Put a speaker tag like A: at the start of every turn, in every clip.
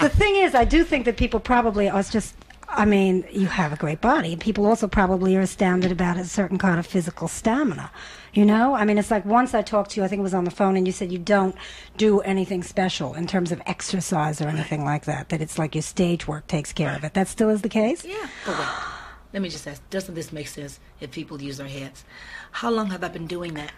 A: the thing is, I do think that people probably are just. I mean, you have a great body. People also probably are astounded about a certain kind of physical stamina. You know, I mean, it's like once I talked to you, I think it was on the phone, and you said you don't do anything special in terms of exercise or anything like that. That it's like your stage work takes care of it. That still is the case.
B: Yeah. Let me just ask: Doesn't this make sense if people use their heads? How long have I been doing that?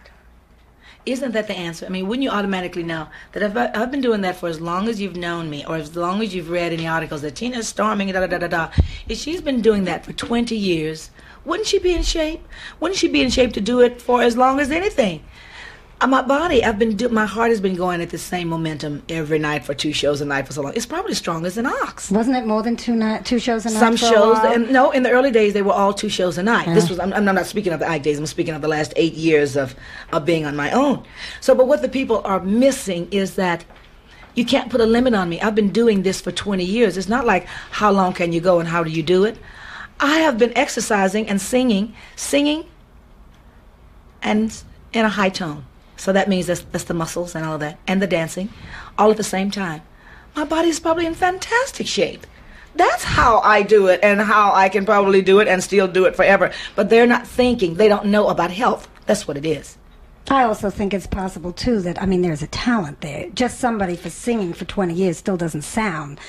B: Isn't that the answer? I mean, wouldn't you automatically know that if I, I've been doing that for as long as you've known me, or as long as you've read any articles that Tina's storming, da da da da da, if she's been doing that for 20 years, wouldn't she be in shape? Wouldn't she be in shape to do it for as long as anything? Uh, my body, I've been, do- my heart has been going at the same momentum every night for two shows a night for so long. It's probably strong as an ox.
A: Wasn't it more than two night, two shows a night?
B: Some shows, and no, in the early days they were all two shows a night. This was I'm, I'm not speaking of the Ike days. I'm speaking of the last eight years of of being on my own. So, but what the people are missing is that you can't put a limit on me. I've been doing this for 20 years. It's not like how long can you go and how do you do it. I have been exercising and singing, singing, and in a high tone. So that means that's, that's the muscles and all of that, and the dancing, all at the same time. My body's probably in fantastic shape. That's how I do it, and how I can probably do it and still do it forever. But they're not thinking, they don't know about health. That's what it is.
A: I also think it's possible too that I mean there's a talent there. Just somebody for singing for 20 years still doesn't sound.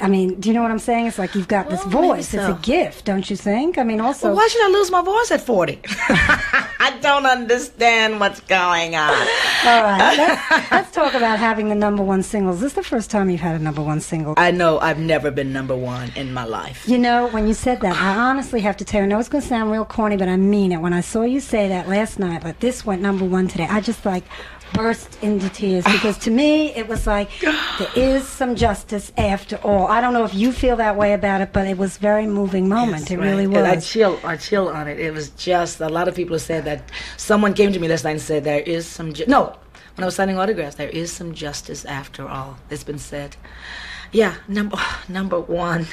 A: I mean, do you know what I'm saying? It's like you've got this
B: Well, maybe
A: voice. It's a gift, don't you think? I mean, also
B: Well, why should I lose my voice at 40? I don't understand what's going on.
A: all right. Let's, let's talk about having the number one singles. Is this is the first time you've had a number one single.
B: I know I've never been number one in my life.
A: You know, when you said that, I honestly have to tell you, I know it's going to sound real corny, but I mean it. When I saw you say that last night, that this went number one today, I just like burst into tears because to me, it was like, there is some justice after all. I don't know if you feel that way about it, but it was a very moving moment.
B: Yes,
A: it
B: right.
A: really
B: And I chill, I chill on it. It was just a lot of people said that. Someone came to me last night and said there is some ju- no. When I was signing autographs, there is some justice after all. It's been said. Yeah, number number one.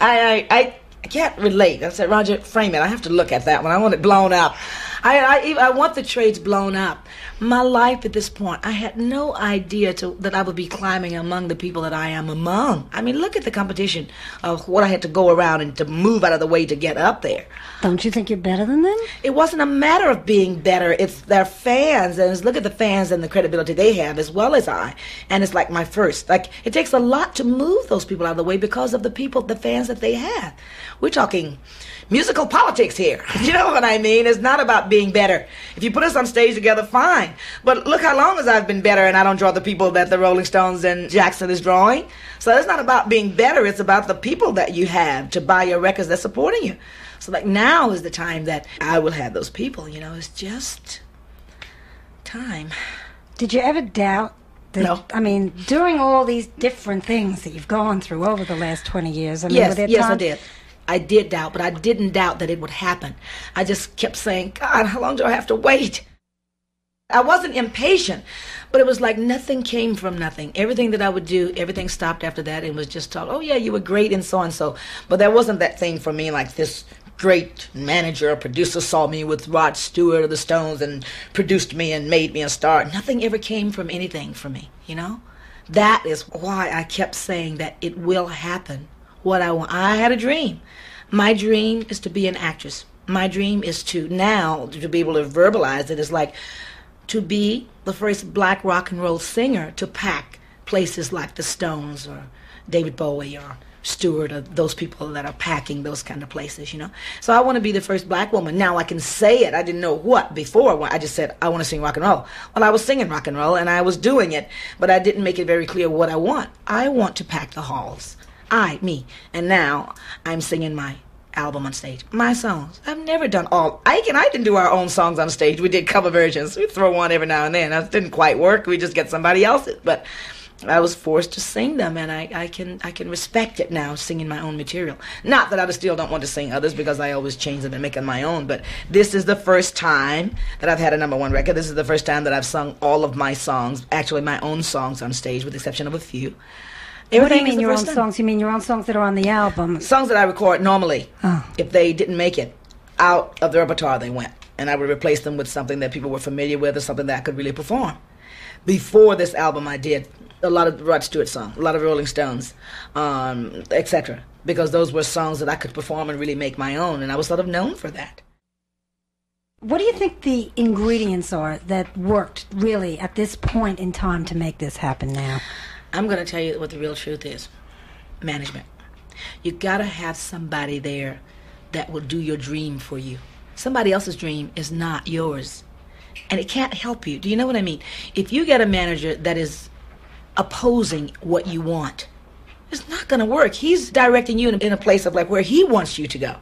B: I I, I I can't relate. I said, Roger, frame it. I have to look at that one. I want it blown up. I, I, I want the trades blown up. My life at this point, I had no idea to, that I would be climbing among the people that I am among. I mean, look at the competition of what I had to go around and to move out of the way to get up there.
A: Don't you think you're better than them?
B: It wasn't a matter of being better. It's their fans, and look at the fans and the credibility they have, as well as I. And it's like my first. Like it takes a lot to move those people out of the way because of the people, the fans that they have. We're talking musical politics here. You know what I mean? It's not about being better. If you put us on stage together, fine. But look how long as I've been better, and I don't draw the people that the Rolling Stones and Jackson is drawing. So it's not about being better. It's about the people that you have to buy your records that's supporting you. So like now is the time that I will have those people. You know, it's just time.
A: Did you ever doubt? That,
B: No.
A: I mean, during all these different things that you've gone through over the last 20 years, I mean,
B: Yes, yes, I did. I did doubt, but I didn't doubt that it would happen. I just kept saying, God, how long do I have to wait? I wasn't impatient, but it was like nothing came from nothing. Everything that I would do, everything stopped after that and was just talk, oh, yeah, you were great and so and so. But there wasn't that thing for me like this great manager or producer saw me with Rod Stewart of the Stones and produced me and made me a star. Nothing ever came from anything for me, you know? That is why I kept saying that it will happen. What I want. I had a dream. My dream is to be an actress. My dream is to now to be able to verbalize it is like to be the first black rock and roll singer to pack places like the Stones or David Bowie or Stewart or those people that are packing those kind of places, you know. So I want to be the first black woman. Now I can say it. I didn't know what before. I just said I want to sing rock and roll. Well, I was singing rock and roll and I was doing it, but I didn't make it very clear what I want. I want to pack the halls. I, me. And now I'm singing my album on stage. My songs. I've never done all. Ike and I didn't do our own songs on stage. We did cover versions. We throw one every now and then. That didn't quite work. We just get somebody else's. But I was forced to sing them, and I, I can I can respect it now, singing my own material. Not that I still don't want to sing others because I always change them and make them my own. But this is the first time that I've had a number one record. This is the first time that I've sung all of my songs, actually my own songs on stage, with the exception of a few.
A: What do you mean your own
B: time
A: songs? You mean your own songs that are on the album?
B: songs that I record normally,
A: Oh.
B: if they didn't make it out of the repertoire, they went, and I would replace them with something that people were familiar with or something that I could really perform. before this album, I did a lot of Rod Stewart songs, a lot of Rolling Stones, um, etc. Because those were songs that I could perform and really make my own, and I was sort of known for that.
A: What do you think the ingredients are that worked really at this point in time to make this happen now?
B: I'm going to tell you what the real truth is management. You got to have somebody there that will do your dream for you. Somebody else's dream is not yours. And it can't help you. Do you know what I mean? If you get a manager that is opposing what you want, it's not going to work. He's directing you in a place of like where he wants you to go.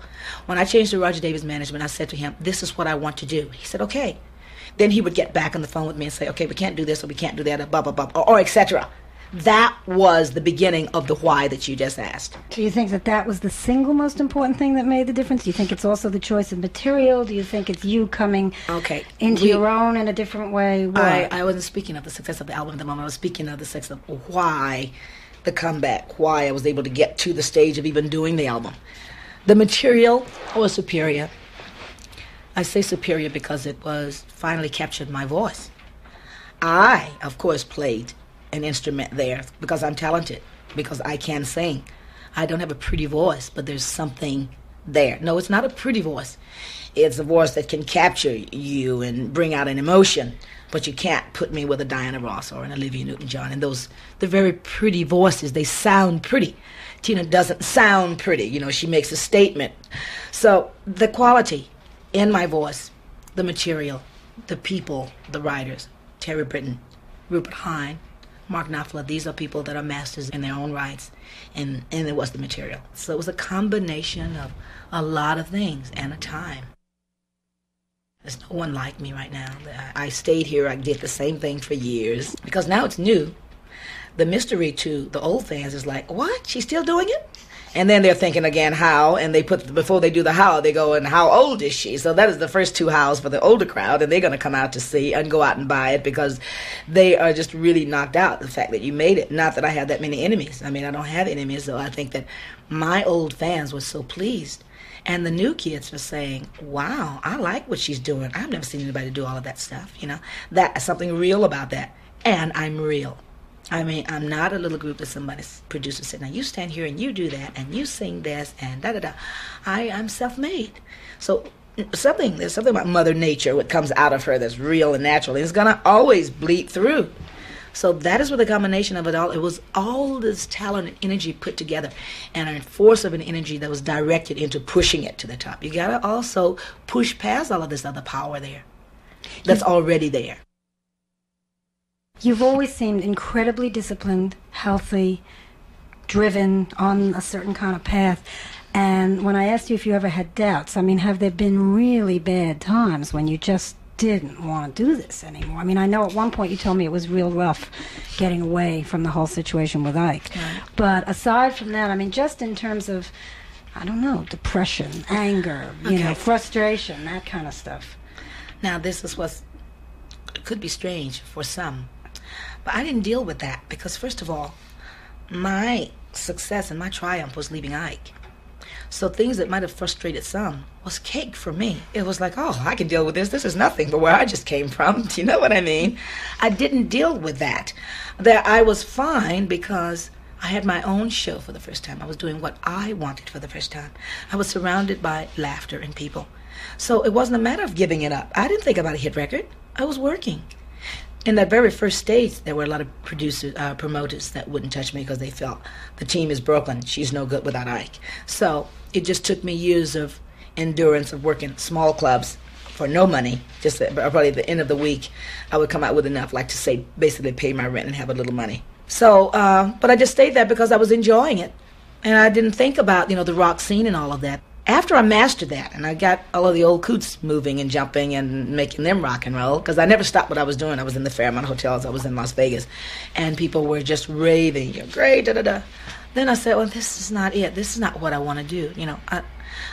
B: When I changed to Roger Davies management, I said to him, This is what I want to do. He said, Okay. Then he would get back on the phone with me and say, Okay, we can't do this or we can't do that, or blah, blah, blah, or, or etc. That was the beginning of the why that you just asked.
A: Do you think that that was the single most important thing that made the difference? Do you think it's also the choice of material? Do you think it's you coming
B: okay.
A: into we, your own in a different way?
B: I, I wasn't speaking of the success of the album at the moment. I was speaking of the success of why the comeback, why I was able to get to the stage of even doing the album. The material was superior. I say superior because it was finally captured my voice. I, of course, played an instrument there because I'm talented, because I can sing. I don't have a pretty voice, but there's something there. No, it's not a pretty voice. It's a voice that can capture you and bring out an emotion, but you can't put me with a Diana Ross or an Olivia Newton-John. And those, the very pretty voices, they sound pretty. Tina doesn't sound pretty. You know, she makes a statement. So the quality in my voice, the material, the people, the writers, Terry Britten, Rupert Hine, Mark Knopfler, these are people that are masters in their own rights, and, and it was the material. So it was a combination of a lot of things and a time. There's no one like me right now. I stayed here, I did the same thing for years, because now it's new. The mystery to the old fans is like, what? She's still doing it? And then they're thinking again how, and they put before they do the how, they go and how old is she? So that is the first two hows for the older crowd, and they're going to come out to see and go out and buy it because they are just really knocked out the fact that you made it. Not that I have that many enemies. I mean, I don't have enemies, so I think that my old fans were so pleased. And the new kids were saying, "Wow, I like what she's doing. I've never seen anybody do all of that stuff. You know, that's something real about that, and I'm real." I mean, I'm not a little group that somebody's producer said, now you stand here and you do that and you sing this and da da da. I, I'm self made. So something, there's something about Mother Nature what comes out of her that's real and natural. And it's going to always bleed through. So that is what the combination of it all, it was all this talent and energy put together and a force of an energy that was directed into pushing it to the top. You got to also push past all of this other power there that's already there.
A: You've always seemed incredibly disciplined, healthy, driven on a certain kind of path. And when I asked you if you ever had doubts, I mean, have there been really bad times when you just didn't want to do this anymore? I mean, I know at one point you told me it was real rough getting away from the whole situation with Ike. Right. But aside from that, I mean, just in terms of, I don't know, depression, anger, you okay. know, frustration, that kind of stuff.
B: Now, this is what could be strange for some but I didn't deal with that because, first of all, my success and my triumph was leaving Ike. So things that might have frustrated some was cake for me. It was like, oh, I can deal with this. This is nothing but where I just came from. Do you know what I mean? I didn't deal with that. That I was fine because I had my own show for the first time. I was doing what I wanted for the first time. I was surrounded by laughter and people. So it wasn't a matter of giving it up. I didn't think about a hit record. I was working in that very first stage, there were a lot of producers, uh, promoters that wouldn't touch me because they felt the team is broken. She's no good without Ike. So it just took me years of endurance of working small clubs for no money. Just probably at the end of the week, I would come out with enough, like to say, basically pay my rent and have a little money. So, uh, but I just stayed there because I was enjoying it, and I didn't think about you know the rock scene and all of that after I mastered that and I got all of the old coots moving and jumping and making them rock and roll, because I never stopped what I was doing. I was in the Fairmont hotels, I was in Las Vegas, and people were just raving, you're great, da da da. Then I said, well, this is not it. This is not what I want to do. You know, I,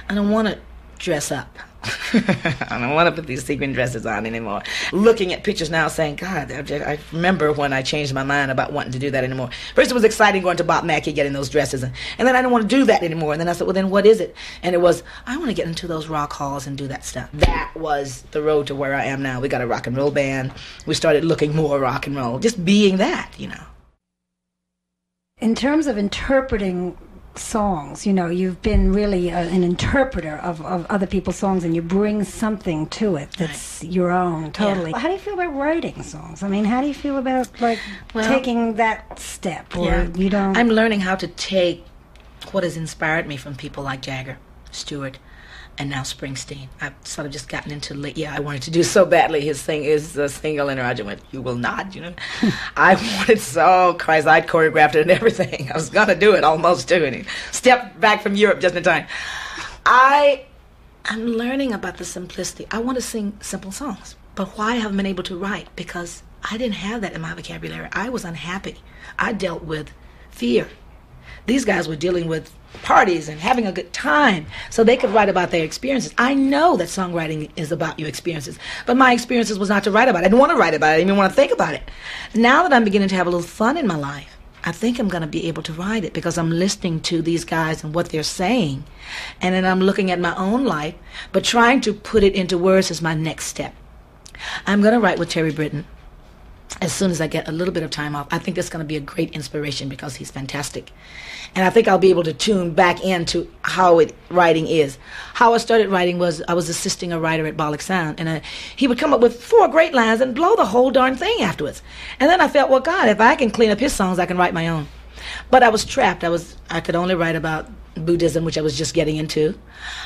B: I don't want to dress up. I don't want to put these sequin dresses on anymore. Looking at pictures now, saying, God, I remember when I changed my mind about wanting to do that anymore. First, it was exciting going to Bob Mackie, getting those dresses, and, and then I didn't want to do that anymore. And then I said, Well, then what is it? And it was, I want to get into those rock halls and do that stuff. That was the road to where I am now. We got a rock and roll band. We started looking more rock and roll, just being that, you know.
A: In terms of interpreting songs. You know, you've been really a, an interpreter of, of other people's songs, and you bring something to it that's right. your own, totally. Yeah. How do you feel about writing songs? I mean, how do you feel about like well, taking that step? Or yeah. you don't.
B: I'm learning how to take what has inspired me from people like Jagger, Stewart, and now Springsteen. I've sort of just gotten into yeah, I wanted to do so badly. His thing is a single, and Roger went, "You will not," you know. I wanted so Christ, I'd choreographed it and everything. I was gonna do it almost too, and he stepped back from Europe just in time. I I'm learning about the simplicity. I want to sing simple songs, but why I haven't been able to write because I didn't have that in my vocabulary. I was unhappy. I dealt with fear. These guys were dealing with parties and having a good time so they could write about their experiences. I know that songwriting is about your experiences, but my experiences was not to write about it. I didn't want to write about it. I didn't even want to think about it. Now that I'm beginning to have a little fun in my life, I think I'm going to be able to write it because I'm listening to these guys and what they're saying. And then I'm looking at my own life, but trying to put it into words is my next step. I'm going to write with Terry Britten as soon as I get a little bit of time off. I think that's going to be a great inspiration because he's fantastic. And I think I'll be able to tune back into how it writing is. How I started writing was I was assisting a writer at Bolic Sound, and uh, he would come up with four great lines and blow the whole darn thing afterwards. And then I felt, well, God, if I can clean up his songs, I can write my own. But I was trapped. I was I could only write about Buddhism, which I was just getting into,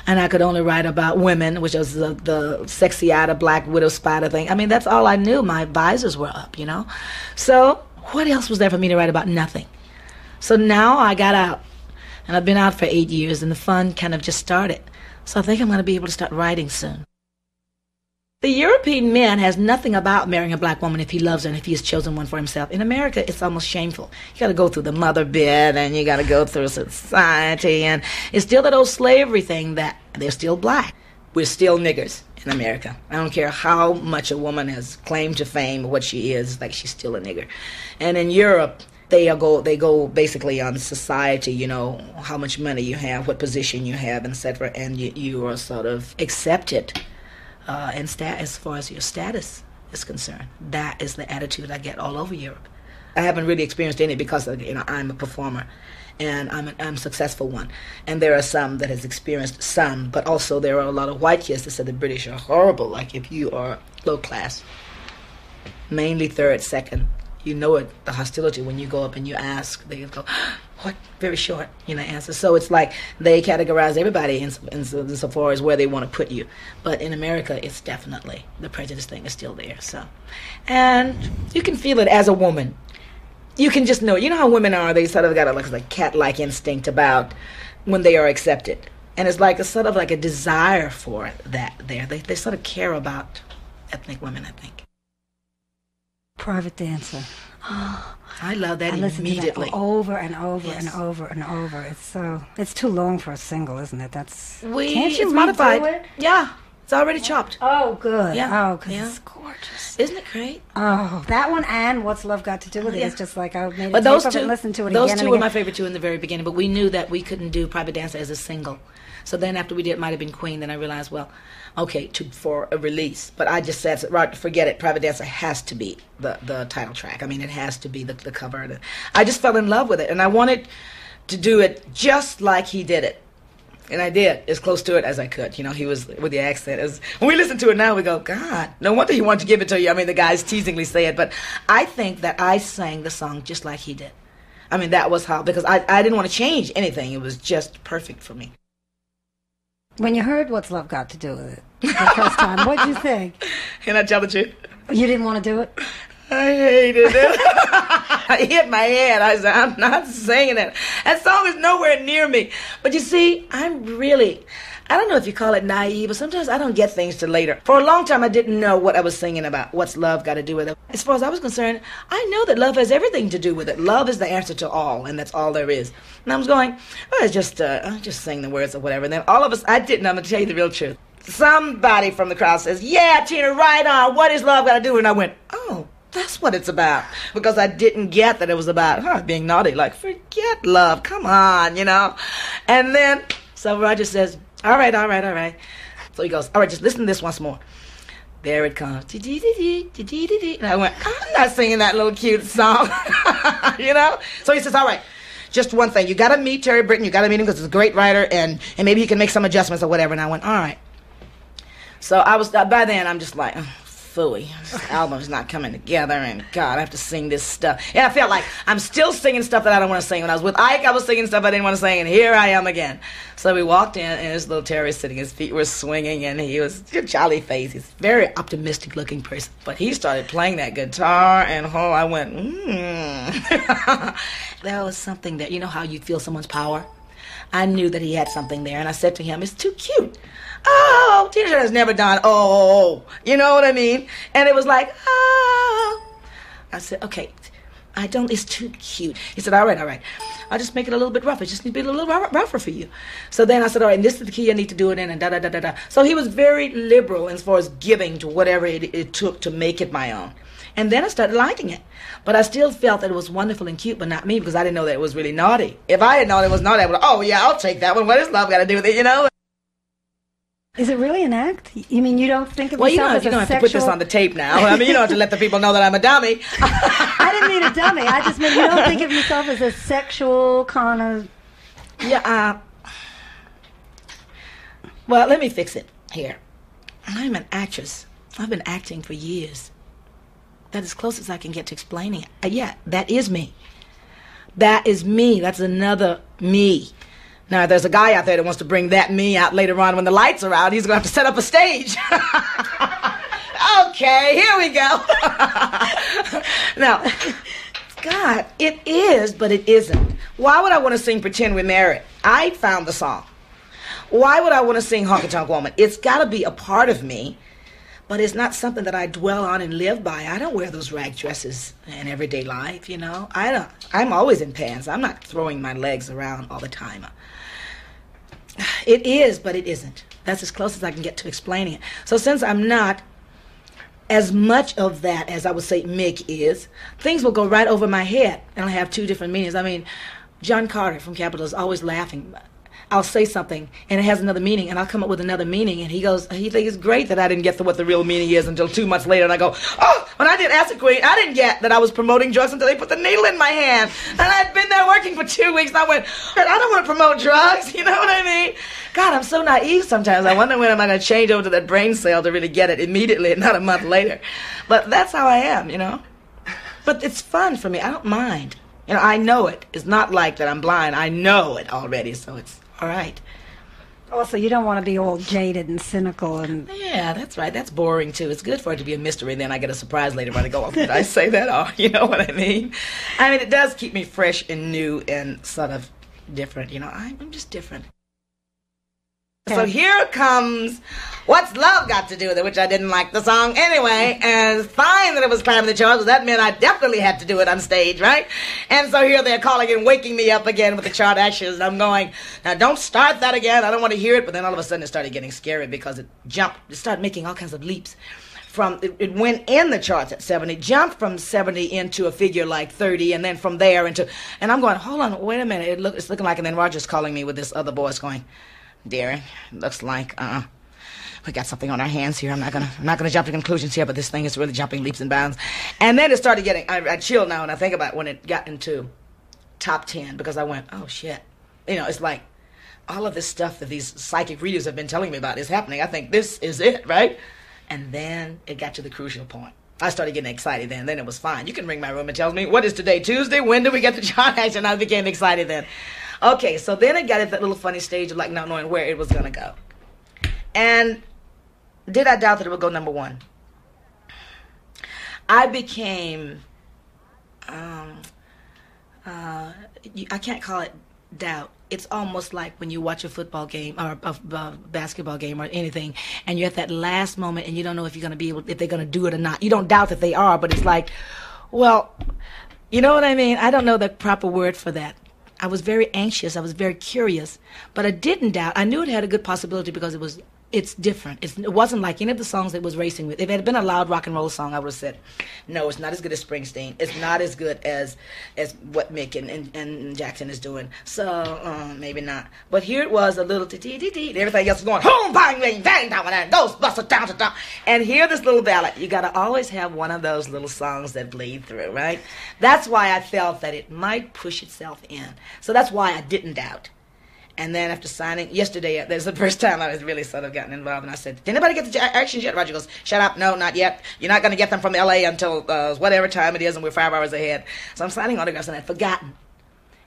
B: and I could only write about women, which was the, the sexy out of black widow spider thing. I mean, that's all I knew. My visors were up, you know. So what else was there for me to write about? Nothing. So now I got out, and I've been out for eight years, and the fun kind of just started. So I think I'm going to be able to start writing soon. The European man has nothing about marrying a black woman if he loves her and if he has chosen one for himself. In America, it's almost shameful. You got to go through the mother bed and you got to go through society, and it's still that old slavery thing that they're still black. We're still niggers in America. I don't care how much a woman has claimed to fame or what she is, like she's still a nigger. And in Europe, they go they go basically on society you know how much money you have what position you have etc and you, you are sort of accepted uh, and stat as far as your status is concerned. That is the attitude I get all over Europe. I haven't really experienced any because you know I'm a performer, and I'm a, I'm a successful one. And there are some that has experienced some, but also there are a lot of white kids that said the British are horrible. Like if you are low class, mainly third, second, you know it. The hostility when you go up and you ask, they go, what? Very short you know answer. So it's like they categorize everybody in, in, in so far as where they want to put you. But in america it's definitely the prejudice thing is still there so. And you can feel it as a woman. You can just know you know how women are they sort of got a like, like cat-like instinct about when they are accepted. And it's like a sort of like a desire for that there. They, they sort of care about ethnic women i think
A: private dancer
B: I love that I listen immediately.
A: To that over and over yes. and over and over. It's so it's too long for a single, isn't it? That's
B: we can't you it's modified. It? Yeah, it's already chopped.
A: Oh, good. Yeah. Oh, because yeah. it's gorgeous.
B: Isn't it great?
A: Oh, that one and what's love got to do with it? Oh, it's just like I made but those two, listen to it.
B: Those
A: two
B: were my favorite two in the very beginning. But we knew that we couldn't do Private Dancer as a single. So then after we did Might Have Been Queen, then I realized, well, okay, to for a release. But I just said, right, forget it. Private Dancer has to be the the title track. I mean, it has to be the the cover. I just fell in love with it, and I wanted to do it just like he did it. And I did as close to it as I could. You know, he was with the accent. As when we listen to it now, we go, God, no wonder he wanted to give it to you. I mean, the guys teasingly say it, but I think that I sang the song just like he did. I mean, that was how because I I didn't want to change anything. It was just perfect for me.
A: When you heard What's Love Got to Do with It the first time, what'd you think?
B: Can I tell the truth?
A: You didn't want to do it?
B: I hated it. I hit my head. I said, I'm not singing it. That song is nowhere near me. But you see, I'm really, I don't know if you call it naive, but sometimes I don't get things till later. For a long time, I didn't know what I was singing about. What's love got to do with it? As far as I was concerned, I know that love has everything to do with it. Love is the answer to all, and that's all there is. And I was going, well, it's just, uh, I just sing the words or whatever. And then all of us, I didn't. I'm gonna tell you the real truth. Somebody from the crowd says, "Yeah, Tina, right on. What is love got to do?" And I went, "Oh." That's what it's about. Because I didn't get that it was about huh, being naughty. Like, forget love. Come on, you know? And then, so Roger says, all right, all right, all right. So he goes, all right, just listen to this once more. There it comes. And I went, I'm not singing that little cute song. you know? So he says, all right, just one thing. You got to meet Terry Britten. You got to meet him because he's a great writer and, and maybe he can make some adjustments or whatever. And I went, all right. So I was, by then, I'm just like, phooey. This album's not coming together, and God, I have to sing this stuff. And I felt like I'm still singing stuff that I don't want to sing. When I was with Ike, I was singing stuff I didn't want to sing, and here I am again. So we walked in, and this little Terry sitting, his feet were swinging, and he was a jolly face. He's a very optimistic looking person. But he started playing that guitar, and oh, I went, mmm. there was something that, you know how you feel someone's power? I knew that he had something there, and I said to him, It's too cute oh, Turner has never done oh, you know what I mean? And it was like, oh. I said, okay, I don't, it's too cute. He said, all right, all right. I'll just make it a little bit rougher. It just need to be a little rougher for you. So then I said, all right, and this is the key I need to do it in, and da da da da da. So he was very liberal as far as giving to whatever it, it took to make it my own. And then I started liking it. But I still felt that it was wonderful and cute, but not me because I didn't know that it was really naughty. If I had known it was naughty, I would, oh yeah, I'll take that one. What does love got to do with it, you know?
A: Is it really an act? You mean you don't think of
B: well,
A: yourself
B: you
A: as
B: you
A: a
B: don't have to put this on the tape now. I mean, you don't have to let the people know that I'm a dummy.
A: I didn't mean a dummy. I just mean you don't think of yourself as a sexual kind of.
B: Yeah. Uh, well, let me fix it here. I'm an actress. I've been acting for years. That's as close as I can get to explaining it. Uh, yeah, that is me. That is me. That's another me. Now, there's a guy out there that wants to bring that me out later on when the lights are out. He's going to have to set up a stage. okay, here we go. now, God, it is, but it isn't. Why would I want to sing Pretend We're Married? I found the song. Why would I want to sing Honky Tonk Woman? It's got to be a part of me, but it's not something that I dwell on and live by. I don't wear those rag dresses in everyday life, you know. I don't. I'm always in pants. I'm not throwing my legs around all the time. It is, but it isn't. That's as close as I can get to explaining it. So since I'm not as much of that as I would say Mick is, things will go right over my head and I'll have two different meanings. I mean, John Carter from Capitol is always laughing I'll say something and it has another meaning and I'll come up with another meaning and he goes, he thinks it's great that I didn't get to what the real meaning is until two months later and I go, oh, when I did Acid Queen, I didn't get that I was promoting drugs until they put the needle in my hand. And I'd been there working for two weeks and I went, I don't want to promote drugs, you know what I mean? God, I'm so naive sometimes. I wonder when am I going to change over to that brain cell to really get it immediately and not a month later. But that's how I am, you know? But it's fun for me. I don't mind. You know, I know it. It's not like that I'm blind. I know it already, so it's all right.
A: Also, you don't want to be all jaded and cynical and.
B: Yeah, that's right. That's boring too. It's good for it to be a mystery. and Then I get a surprise later when I go, oh, did I say that? Oh, you know what I mean? I mean, it does keep me fresh and new and sort of different. You know, I'm just different. Okay. So here comes What's Love Got to Do with It, which I didn't like the song anyway. And fine that it was climbing the charts, that meant I definitely had to do it on stage, right? And so here they're calling and waking me up again with the chart actions. And I'm going, now don't start that again. I don't want to hear it. But then all of a sudden it started getting scary because it jumped, it started making all kinds of leaps. From it, it went in the charts at 70, jumped from 70 into a figure like 30, and then from there into, and I'm going, hold on, wait a minute, it look, it's looking like, and then Roger's calling me with this other voice going, Darren, looks like uh, we got something on our hands here. I'm not gonna I'm not gonna jump to conclusions here, but this thing is really jumping leaps and bounds. And then it started getting I, I chill now and I think about when it got into top ten because I went, oh shit, you know, it's like all of this stuff that these psychic readers have been telling me about is happening. I think this is it, right? And then it got to the crucial point. I started getting excited then. Then it was fine. You can ring my room and tell me, what is today, Tuesday? When do we get the John action? I became excited then. Okay, so then it got at that little funny stage of like not knowing where it was gonna go. And did I doubt that it would go number one? I became, um, uh, I can't call it doubt. It's almost like when you watch a football game or a, a basketball game or anything, and you're at that last moment and you don't know if you're going to be able, if they're going to do it or not. You don't doubt that they are, but it's like, well, you know what I mean? I don't know the proper word for that. I was very anxious. I was very curious, but I didn't doubt. I knew it had a good possibility because it was it's different. It's, it wasn't like any of the songs it was racing with. If it had been a loud rock and roll song, I would have said, "No, it's not as good as Springsteen. It's not as good as as what Mick and, and, and Jackson is doing. So uh, maybe not." But here it was, a little tee tee tee. Everything else was going home, bang bang bang down down those down down down. And here this little ballad. You got to always have one of those little songs that bleed through, right? That's why I felt that it might push itself in. So that's why I didn't doubt. And then after signing yesterday, there's the first time I was really sort of gotten involved. And I said, "Did anybody get the actions yet?" Roger goes, "Shut up, no, not yet. You're not going to get them from L.A. until uh, whatever time it is, and we're five hours ahead." So I'm signing autographs, and I'd forgotten.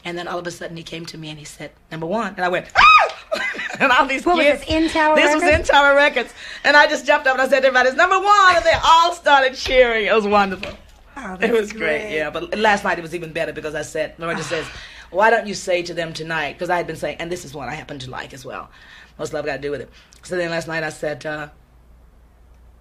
B: And then all of a sudden, he came to me and he said, "Number one," and I went, "Ah!" and all these
A: what
B: kids.
A: Was this in Tower
B: This
A: Records?
B: was in Tower Records, and I just jumped up and I said to everybody, "It's number one," and they all started cheering. It was wonderful.
A: Oh,
B: It
A: that's
B: was great, yeah. But last night it was even better because I said, Roger says, why don't you say to them tonight? Because I had been saying, and this is one I happen to like as well. Most love got to do with it. So then last night I said, uh,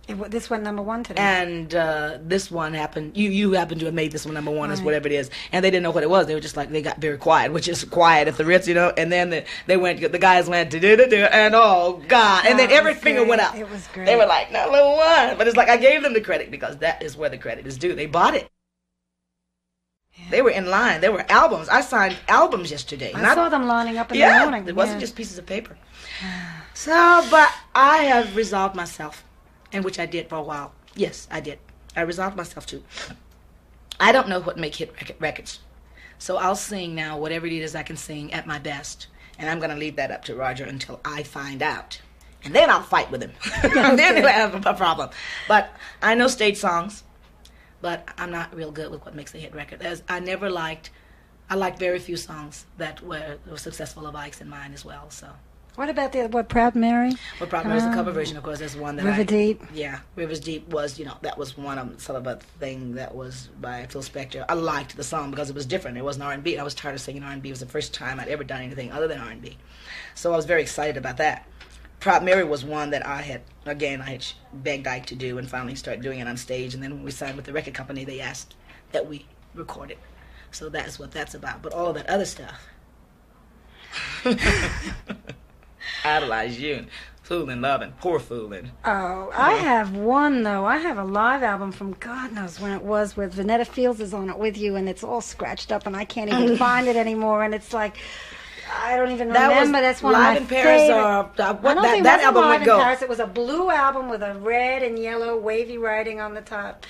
A: It this went number one today.
B: and uh, this one happened. You you happen to have made this one number one, as whatever it is. And they didn't know what it was. They were just like they got very quiet, which is quiet at the Ritz, you know. And then the, they went. The guys went do do do, and oh God! And
A: Oh,
B: then every finger
A: great.
B: went up.
A: It was great.
B: They were like number one, but it's like I gave them the credit because that is where the credit is due. They bought it. They were in line. There were albums. I signed albums yesterday.
A: I
B: not-
A: saw them lining up in
B: yeah,
A: the morning.
B: it wasn't
A: yeah.
B: just pieces of paper. So, but I have resolved myself, and which I did for a while. Yes, I did. I resolved myself to. I don't know what make hit rec- records, so I'll sing now whatever it is I can sing at my best, and I'm gonna leave that up to Roger until I find out, and then I'll fight with him. then he'll have a problem. But I know stage songs, but I'm not real good with what makes a hit record. As I never liked. I liked very few songs that were, were successful of Ike's and mine as well. So,
A: What about the what Proud Mary?
B: but probably was a cover
A: Um,
B: version, of course. There's one that
A: River
B: I,
A: Deep.
B: Yeah, Rivers Deep was, you know, that was one of sort of a thing that was by Phil Spector. I liked the song because it was different. It wasn't R&B. I was tired of singing R&B. It was the first time I'd ever done anything other than R&B. So I was very excited about that. Proud Mary was one that I had, again, I had begged Ike to do and finally started doing it on stage. And then when we signed with the record company, they asked that we record it. So that's what that's about. But all of that other stuff. Idolize you and fooling, loving, poor fooling.
A: Oh, I have one though. I have a live album from God knows when it was, with Venetta Fields is on it with you, and it's all scratched up, and I can't even find it anymore. And it's like I don't even
B: That was
A: remember. That's one
B: Live
A: of my
B: in Paris,
A: favorite.
B: uh, what- that- that album
A: live
B: would go.
A: Paris. It was a blue album with a red and yellow wavy writing on the top.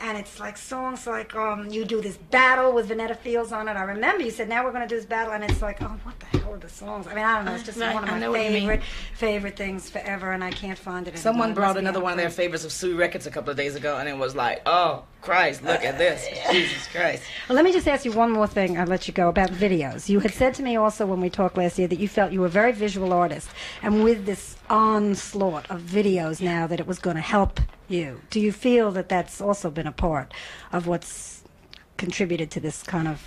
A: And it's like songs like um, you do this battle with Venetta Fields on it. I remember you said now we're going to do this battle, and it's like oh what the hell are the songs? I mean I don't know. It's just
B: Right,
A: one of my
B: know what you mean.
A: favorite favorite things forever, and I can't find it.
B: Someone brought another one of their favorites of Sue Records a couple of days ago, and it was like, oh, Christ, look at this. Jesus Christ.
A: Well, let me just ask you one more thing. I'll let you go about videos. You had said to me also when we talked last year that you felt you were a very visual artist, and with this onslaught of videos now, that it was going to help you. Do you feel that that's also been a part of what's contributed to this kind of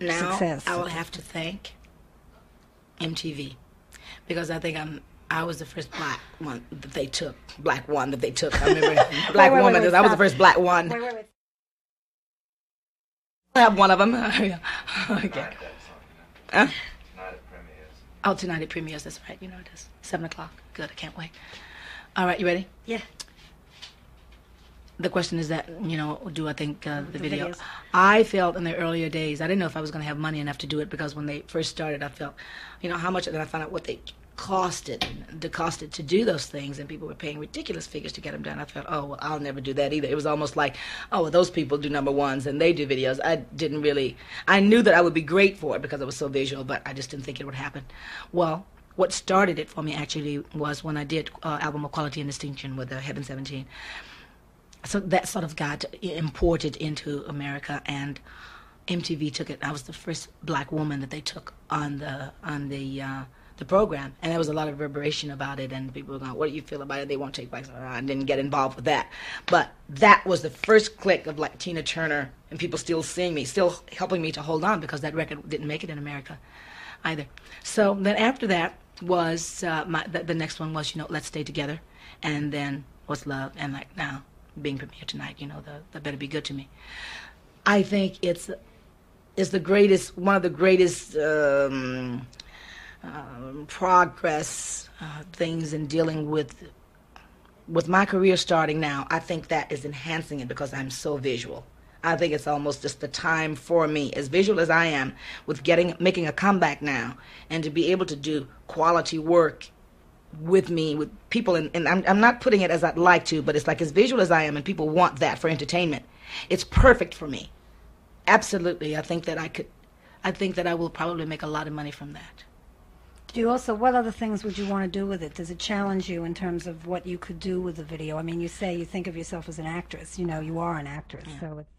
B: Now
A: success?
B: I will have to thank MTV because I think I'm. I was the first black one that they took. Black one that they took. I remember black
A: wait, wait,
B: woman.
A: wait,
B: I was the first black one.
A: Wait, wait, wait.
B: I have one of them. okay. Huh?
C: Night at premieres.
B: Oh, tonight it premieres. That's right. You know it is. Seven o'clock. Good. I can't wait. All right, you ready?
A: Yeah.
B: The question is that, you know, do I think uh, the,
A: The
B: video?
A: videos.
B: I felt in the earlier days, I didn't know if I was going to have money enough to do it because when they first started, I felt, you know, how much, and then I found out what they costed, the costed to do those things, and people were paying ridiculous figures to get them done. I thought oh, well, I'll never do that either. It was almost like, oh, well, those people do number ones and they do videos. I didn't really, I knew that I would be great for it because it was so visual, but I just didn't think it would happen. Well, what started it for me actually was when I did uh, album of quality and distinction with uh, Heaven 17 so that sort of got imported into America, and MTV took it. I was the first black woman that they took on the on the uh, the program, and there was a lot of reverberation about it. And people were going, "What do you feel about it?" They won't take blacks. I didn't get involved with that, but that was the first click of like Tina Turner and people still seeing me, still helping me to hold on because that record didn't make it in America. either. So then after that was uh, my the, the next one was you know let's stay together, and then was love and like now being premiered tonight. You know the the better be good to me. I think it's is the greatest one of the greatest um, um, progress uh, things in dealing with with my career starting now. I think that is enhancing it because I'm so visual. I think it's almost just the time for me, as visual as I am, with getting making a comeback now, and to be able to do quality work with me, with people, and, and I'm, I'm not putting it as I'd like to, but it's like as visual as I am, and people want that for entertainment. It's perfect for me. Absolutely, I think that I could. I think that I will probably make a lot of money from that.
A: Do you also, what other things would you want to do with it? Does it challenge you in terms of what you could do with the video? I mean, you say you think of yourself as an actress. You know, you are an actress, so it's